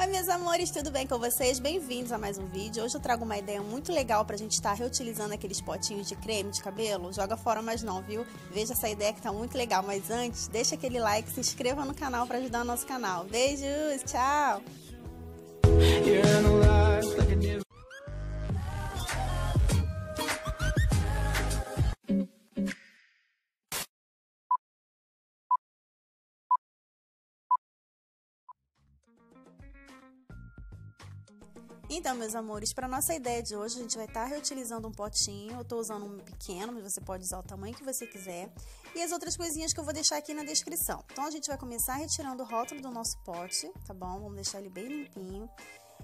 Oi, meus amores, tudo bem com vocês? Bem-vindos a mais um vídeo. Hoje eu trago uma ideia muito legal pra gente estar tá reutilizando aqueles potinhos de creme de cabelo. Joga fora mais não, viu? Veja essa ideia que tá muito legal. Mas antes, deixa aquele like, se inscreva no canal para ajudar o nosso canal. Beijos, tchau! Então, meus amores, para nossa ideia de hoje, a gente vai estar tá reutilizando um potinho. Eu estou usando um pequeno, mas você pode usar o tamanho que você quiser. E as outras coisinhas que eu vou deixar aqui na descrição. Então, a gente vai começar retirando o rótulo do nosso pote, tá bom? Vamos deixar ele bem limpinho.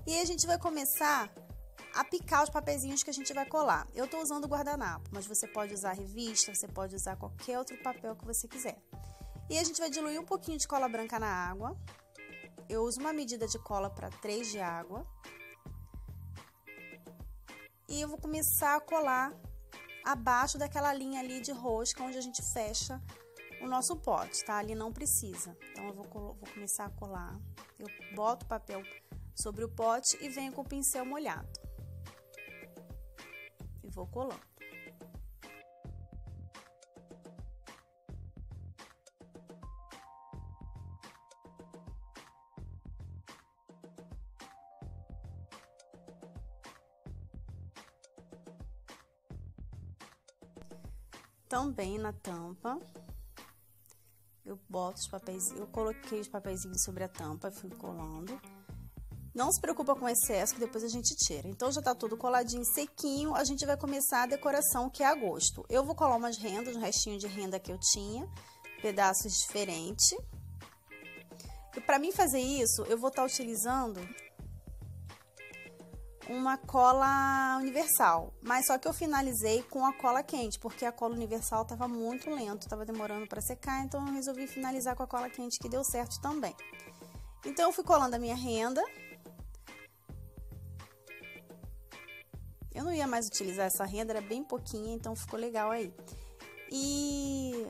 E a gente vai começar a picar os papeizinhos que a gente vai colar. Eu estou usando guardanapo, mas você pode usar revista, você pode usar qualquer outro papel que você quiser. E a gente vai diluir um pouquinho de cola branca na água. Eu uso uma medida de cola para 3 de água e eu vou começar a colar abaixo daquela linha ali de rosca onde a gente fecha o nosso pote, tá? Ali não precisa. Então, eu vou, vou começar a colar. Eu boto o papel sobre o pote e venho com o pincel molhado. E vou colando. Também na tampa. Eu boto os papéis, eu coloquei os papéis sobre a tampa, fui colando. Não se preocupa com excesso, que depois a gente tira. Então, já tá tudo coladinho, sequinho. A gente vai começar a decoração, que é a gosto. Eu vou colar umas rendas, um restinho de renda que eu tinha, pedaços diferentes. E para mim fazer isso, eu vou estar tá utilizando uma cola universal, mas só que eu finalizei com a cola quente, porque a cola universal estava muito lento, estava demorando para secar, então eu resolvi finalizar com a cola quente que deu certo também. Então eu fui colando a minha renda. Eu não ia mais utilizar essa renda, era bem pouquinha, então ficou legal aí. E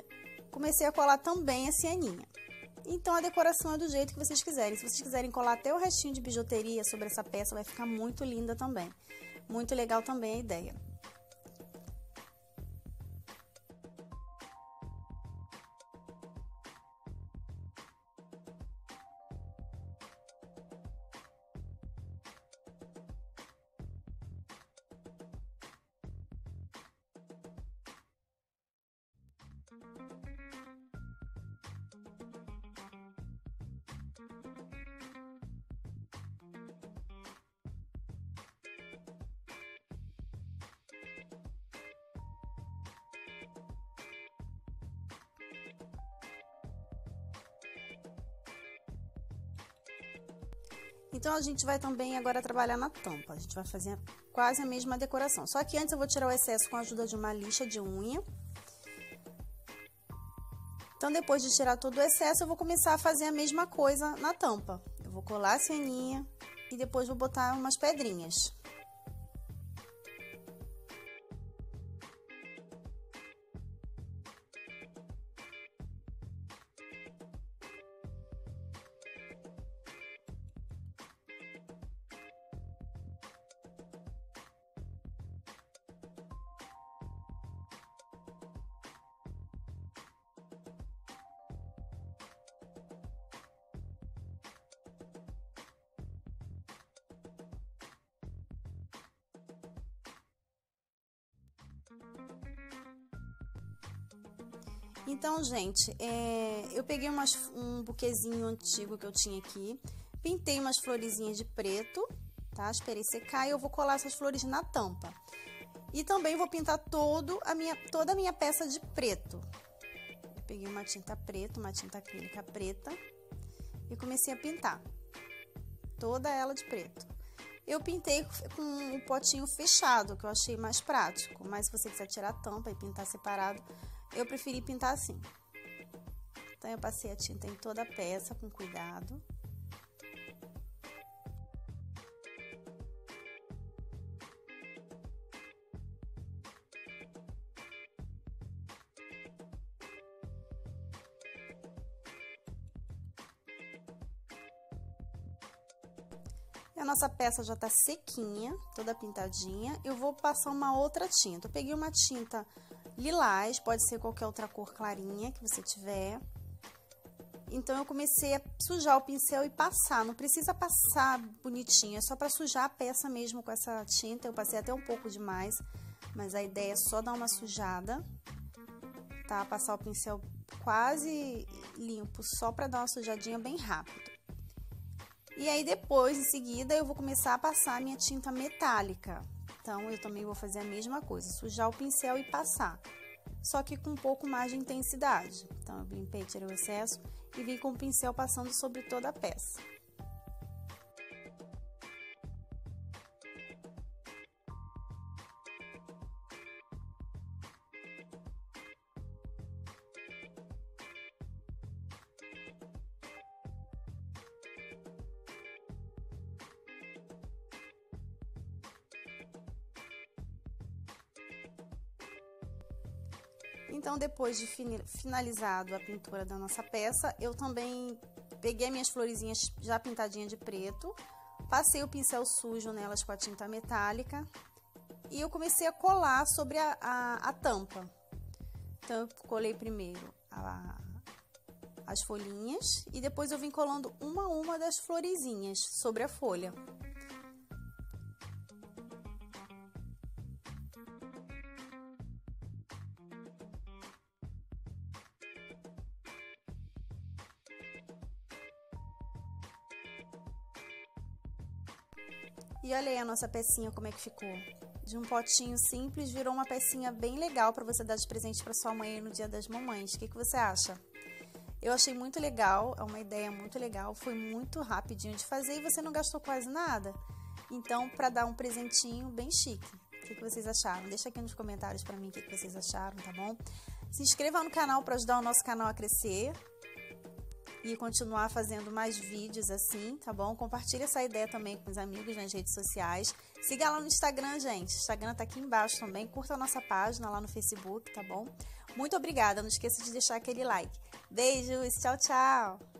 comecei a colar também a cianinha. Então a decoração é do jeito que vocês quiserem. Se vocês quiserem colar até o restinho de bijuteria sobre essa peça, vai ficar muito linda também. Muito legal também a ideia. Então, a gente vai também agora trabalhar na tampa. A gente vai fazer quase a mesma decoração. Só que antes eu vou tirar o excesso com a ajuda de uma lixa de unha. Então, depois de tirar todo o excesso, eu vou começar a fazer a mesma coisa na tampa. Eu vou colar a ceninha e depois vou botar umas pedrinhas. Então, gente, é, eu peguei umas, um buquezinho antigo que eu tinha aqui, pintei umas florezinhas de preto, tá? Esperei secar e eu vou colar essas flores na tampa. E também vou pintar todo a minha, toda a minha peça de preto. Eu peguei uma tinta preta, uma tinta acrílica preta e comecei a pintar toda ela de preto. Eu pintei com o potinho fechado, que eu achei mais prático, mas se você quiser tirar a tampa e pintar separado, eu preferi pintar assim. Então, eu passei a tinta em toda a peça com cuidado. nossa peça já tá sequinha, toda pintadinha. Eu vou passar uma outra tinta. Eu peguei uma tinta lilás, pode ser qualquer outra cor clarinha que você tiver. Então, eu comecei a sujar o pincel e passar. Não precisa passar bonitinho, é só para sujar a peça mesmo com essa tinta. Eu passei até um pouco demais, mas a ideia é só dar uma sujada, tá? Passar o pincel quase limpo, só para dar uma sujadinha bem rápido. E aí, depois, em seguida, eu vou começar a passar a minha tinta metálica. Então, eu também vou fazer a mesma coisa, sujar o pincel e passar. Só que com um pouco mais de intensidade. Então, eu limpei, tirei o excesso e vim com o pincel passando sobre toda a peça. Então, depois de finalizado a pintura da nossa peça, eu também peguei minhas florezinhas já pintadinhas de preto, passei o pincel sujo nelas com a tinta metálica e eu comecei a colar sobre a, a, a tampa. Então, eu colei primeiro a, as folhinhas e depois eu vim colando uma a uma das florezinhas sobre a folha. E olha aí a nossa pecinha como é que ficou. De um potinho simples virou uma pecinha bem legal para você dar de presente para sua mãe no Dia das Mamães. O que, que você acha? Eu achei muito legal, é uma ideia muito legal, foi muito rapidinho de fazer e você não gastou quase nada. Então, para dar um presentinho bem chique. O que, que vocês acharam? Deixa aqui nos comentários para mim o que, que vocês acharam, tá bom? Se inscreva no canal para ajudar o nosso canal a crescer e continuar fazendo mais vídeos assim, tá bom? Compartilhe essa ideia também com os amigos nas redes sociais. Siga lá no Instagram, gente. O Instagram tá aqui embaixo também. Curta a nossa página lá no Facebook, tá bom? Muito obrigada. Não esqueça de deixar aquele like. Beijos, tchau, tchau!